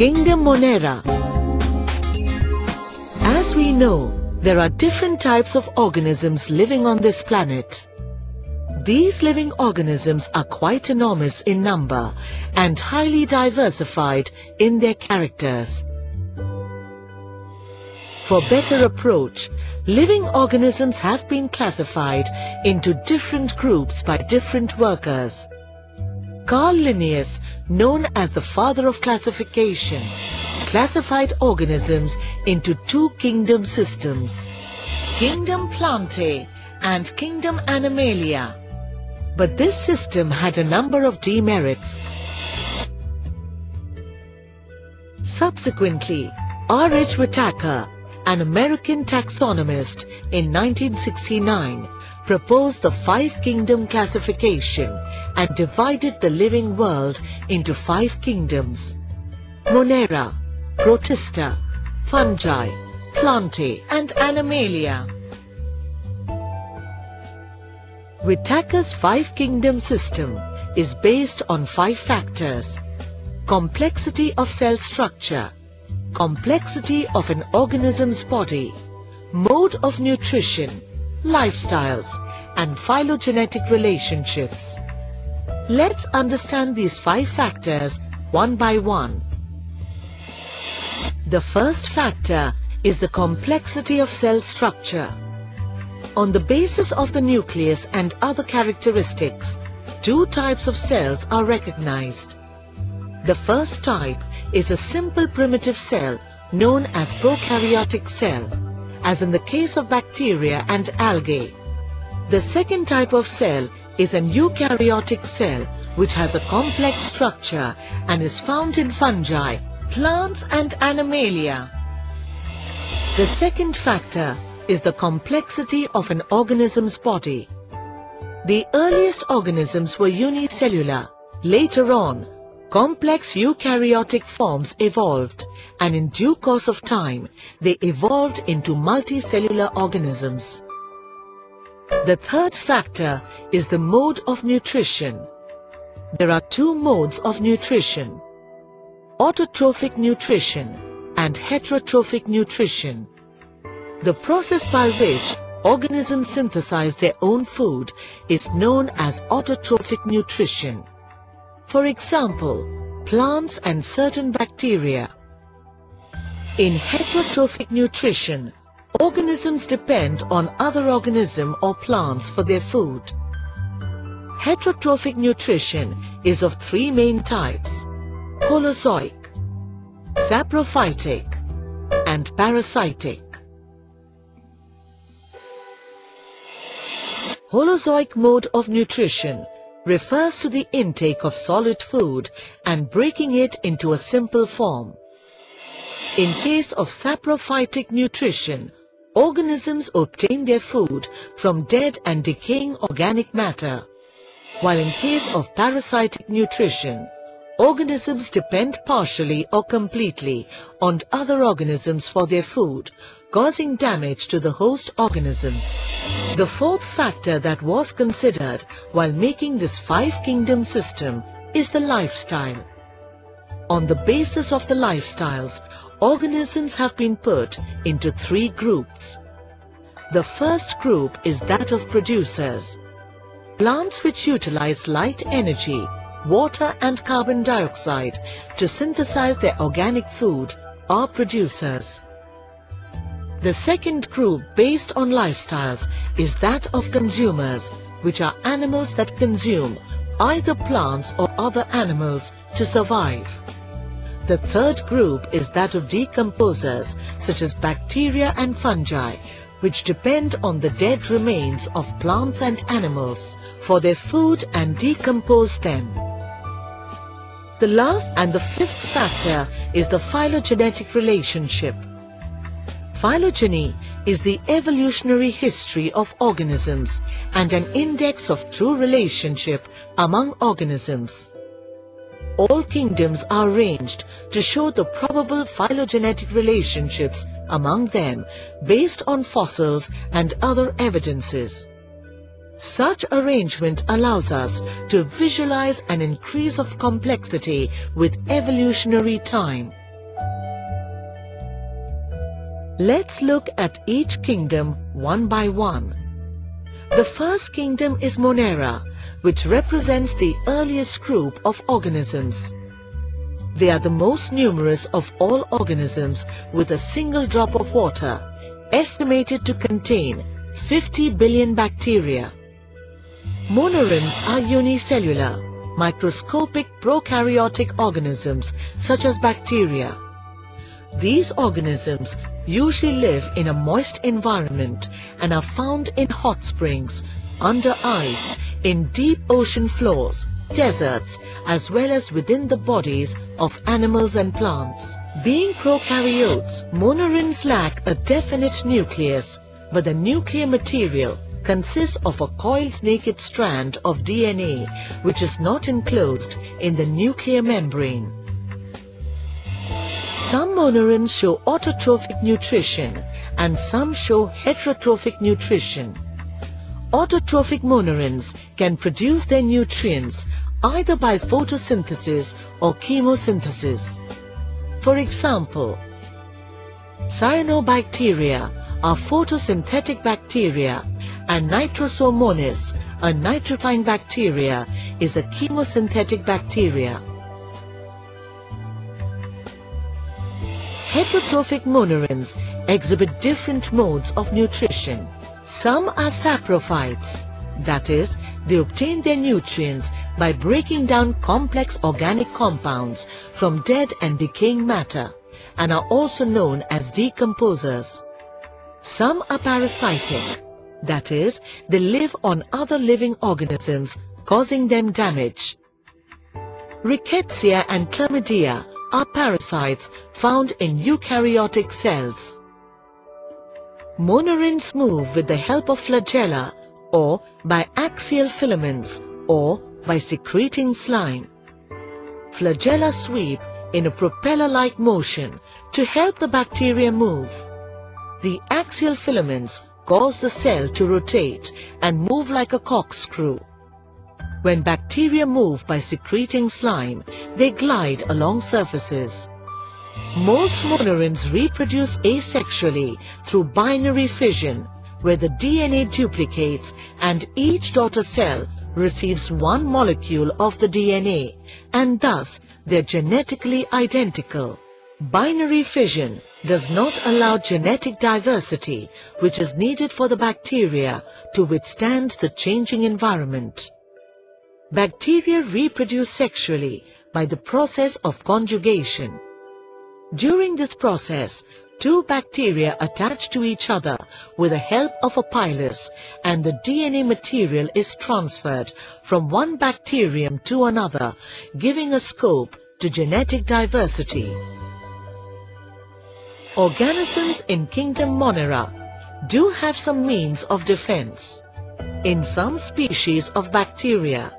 Kingdom Monera As we know, there are different types of organisms living on this planet. These living organisms are quite enormous in number and highly diversified in their characters. For better approach, living organisms have been classified into different groups by different workers. Carl Linnaeus, known as the father of classification, classified organisms into two kingdom systems, Kingdom Plantae and Kingdom Animalia. But this system had a number of demerits. Subsequently, R. H. Whittaker, an American taxonomist in 1969, proposed the five kingdom classification and divided the living world into five kingdoms. Monera, Protista, Fungi, Plantae and Animalia. Whittaker's five kingdom system is based on five factors. Complexity of cell structure, complexity of an organism's body, mode of nutrition, lifestyles, and phylogenetic relationships. Let's understand these five factors one by one. The first factor is the complexity of cell structure. On the basis of the nucleus and other characteristics, two types of cells are recognized. The first type is a simple primitive cell known as prokaryotic cell, as in the case of bacteria and algae. The second type of cell is an eukaryotic cell which has a complex structure and is found in fungi, plants and animalia. The second factor is the complexity of an organism's body. The earliest organisms were unicellular. Later on, complex eukaryotic forms evolved and in due course of time, they evolved into multicellular organisms. The third factor is the mode of nutrition. There are two modes of nutrition, autotrophic nutrition and heterotrophic nutrition. The process by which organisms synthesize their own food is known as autotrophic nutrition. For example, plants and certain bacteria. In heterotrophic nutrition, organisms depend on other organism or plants for their food. Heterotrophic nutrition is of three main types, holozoic, saprophytic, and parasitic. Holozoic mode of nutrition refers to the intake of solid food and breaking it into a simple form. In case of saprophytic nutrition, organisms obtain their food from dead and decaying organic matter, while in case of parasitic nutrition, organisms depend partially or completely on other organisms for their food, causing damage to the host organisms. The fourth factor that was considered while making this five-kingdom system is the lifestyle. On the basis of the lifestyles, organisms have been put into three groups. The first group is that of producers. Plants which utilize light energy, water and carbon dioxide to synthesize their organic food are producers. The second group based on lifestyles is that of consumers, which are animals that consume either plants or other animals to survive. The third group is that of decomposers, such as bacteria and fungi, which depend on the dead remains of plants and animals for their food and decompose them. The last and the fifth factor is the phylogenetic relationship. Phylogeny is the evolutionary history of organisms and an index of true relationship among organisms. All kingdoms are arranged to show the probable phylogenetic relationships among them based on fossils and other evidences. Such arrangement allows us to visualize an increase of complexity with evolutionary time. Let's look at each kingdom one by one. The first kingdom is Monera, which represents the earliest group of organisms. They are the most numerous of all organisms with a single drop of water, estimated to contain 50 billion bacteria. Monerans are unicellular, microscopic prokaryotic organisms such as bacteria. These organisms usually live in a moist environment and are found in hot springs, under ice, in deep ocean floors, deserts, as well as within the bodies of animals and plants. Being prokaryotes, monerans lack a definite nucleus, but the nuclear material consists of a coiled naked strand of DNA which is not enclosed in the nuclear membrane. Some monerans show autotrophic nutrition and some show heterotrophic nutrition. Autotrophic monerans can produce their nutrients either by photosynthesis or chemosynthesis. For example, cyanobacteria are photosynthetic bacteria and Nitrosomonas, a nitrifying bacteria, is a chemosynthetic bacteria. Heterotrophic monerans exhibit different modes of nutrition. Some are saprophytes, that is, they obtain their nutrients by breaking down complex organic compounds from dead and decaying matter and are also known as decomposers. Some are parasitic, that is, they live on other living organisms causing them damage. Rickettsia and Chlamydia are parasites found in eukaryotic cells. Monerans move with the help of flagella or by axial filaments or by secreting slime. Flagella sweep in a propeller-like motion to help the bacteria move. The axial filaments cause the cell to rotate and move like a corkscrew. When bacteria move by secreting slime, they glide along surfaces. Most monerans reproduce asexually through binary fission, where the DNA duplicates and each daughter cell receives one molecule of the DNA, and thus they're genetically identical. Binary fission does not allow genetic diversity, which is needed for the bacteria to withstand the changing environment. Bacteria reproduce sexually by the process of conjugation. During this process, two bacteria attach to each other with the help of a pilus and the DNA material is transferred from one bacterium to another, giving a scope to genetic diversity. Organisms in kingdom Monera do have some means of defense. In some species of bacteria,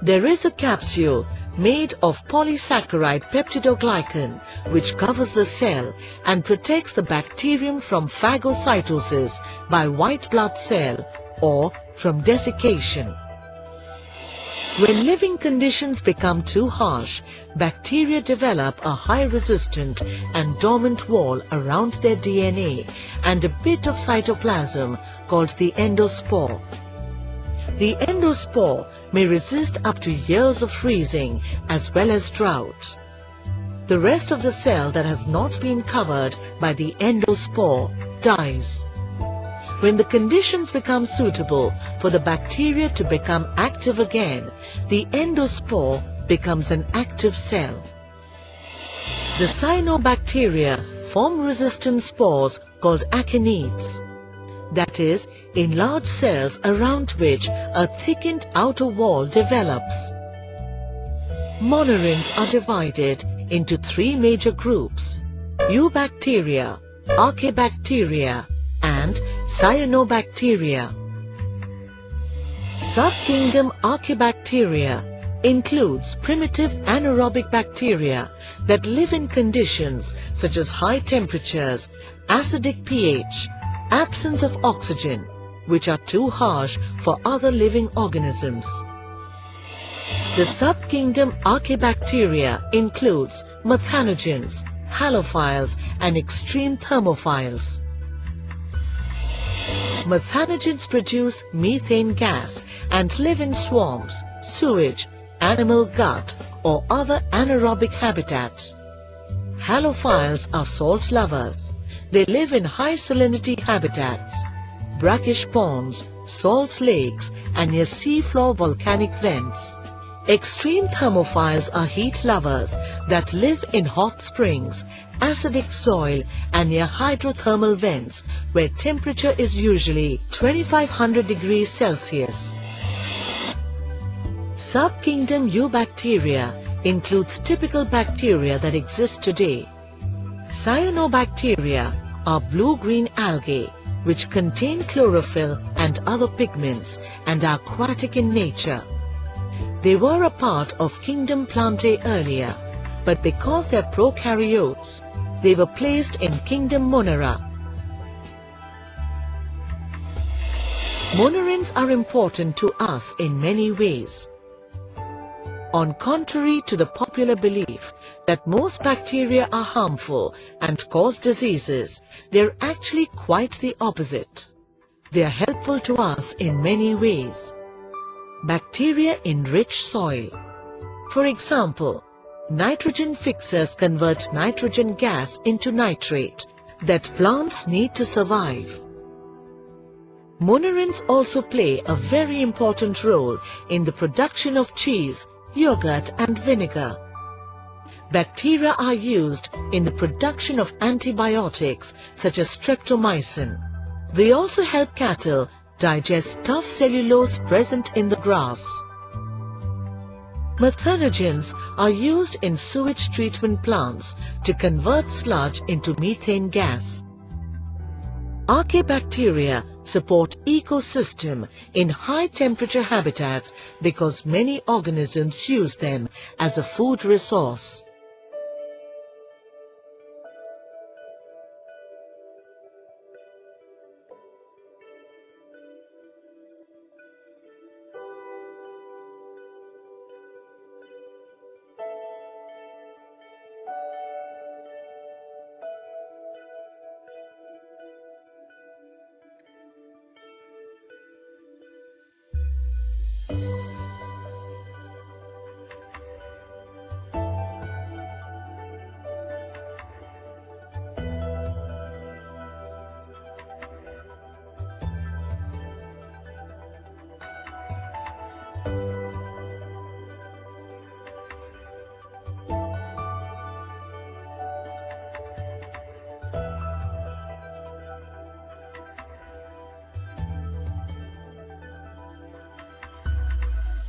there is a capsule made of polysaccharide peptidoglycan which covers the cell and protects the bacterium from phagocytosis by white blood cell or from desiccation. When living conditions become too harsh, bacteria develop a high resistant and dormant wall around their DNA and a bit of cytoplasm called the endospore. The endospore may resist up to years of freezing as well as drought. The rest of the cell that has not been covered by the endospore dies. When the conditions become suitable for the bacteria to become active again, the endospore becomes an active cell. The cyanobacteria form resistant spores called akinetes that is, in large cells around which a thickened outer wall develops. Monerans are divided into three major groups, eubacteria, archaebacteria and cyanobacteria. Subkingdom Archaebacteria includes primitive anaerobic bacteria that live in conditions such as high temperatures, acidic pH, absence of oxygen, which are too harsh for other living organisms. The subkingdom Archaebacteria includes methanogens, halophiles and extreme thermophiles. Methanogens produce methane gas and live in swamps, sewage, animal gut or other anaerobic habitats. Halophiles are salt lovers. They live in high salinity habitats, brackish ponds, salt lakes and near seafloor volcanic vents. Extreme thermophiles are heat lovers that live in hot springs, acidic soil and near hydrothermal vents where temperature is usually 2500 degrees Celsius. Subkingdom Eubacteria includes typical bacteria that exist today. Cyanobacteria are blue-green algae which contain chlorophyll and other pigments and are aquatic in nature. They were a part of kingdom Plantae earlier, but because they're prokaryotes, they were placed in kingdom Monera. Monerans are important to us in many ways. On contrary to the popular belief that most bacteria are harmful and cause diseases, they're actually quite the opposite. They are helpful to us in many ways. Bacteria enrich soil. For example, nitrogen fixers convert nitrogen gas into nitrate that plants need to survive. Monerans also play a very important role in the production of cheese, yogurt and vinegar. Bacteria are used in the production of antibiotics such as streptomycin. They also help cattle digest tough cellulose present in the grass. Methanogens are used in sewage treatment plants to convert sludge into methane gas. Archaebacteria support ecosystem in high temperature habitats because many organisms use them as a food resource.